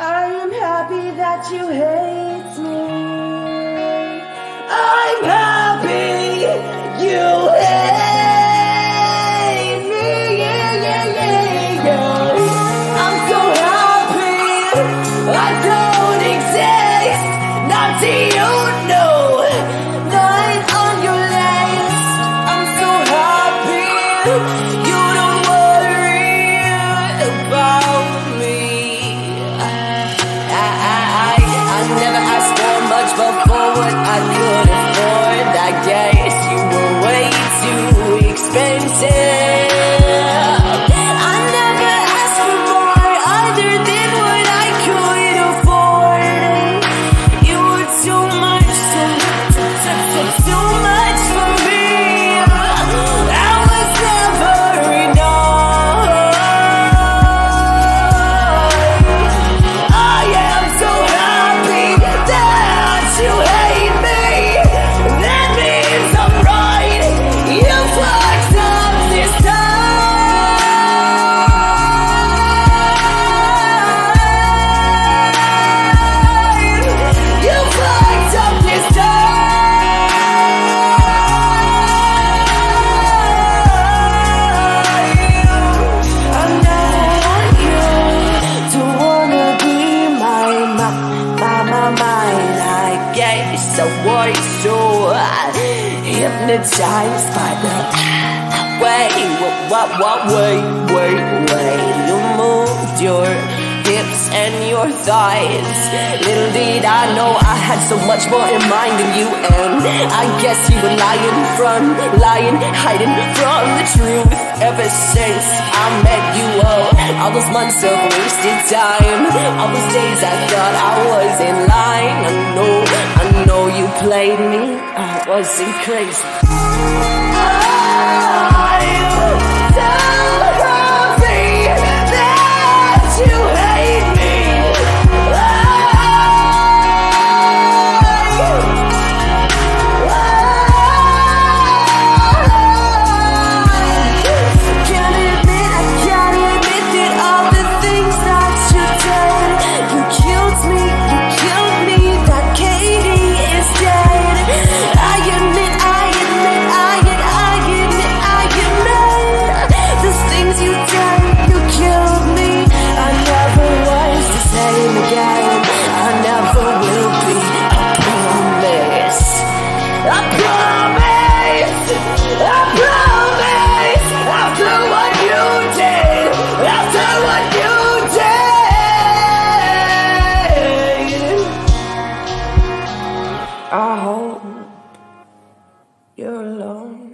I am happy that you hate me. I'm happy you hate me. Yeah, yeah, yeah, yeah. I'm so happy I don't exist. Not to you, no. Not on your list. I'm so happy I was so hypnotized by the way, what, what, way, way, way you moved your hips and your thighs. Little did I know I had so much more in mind than you, and I guess you were lying from, lying, hiding from the truth. Ever since I met you, oh, all those months of wasted time, all those days I thought I was in line. I know, played me. I wasn't crazy. alone.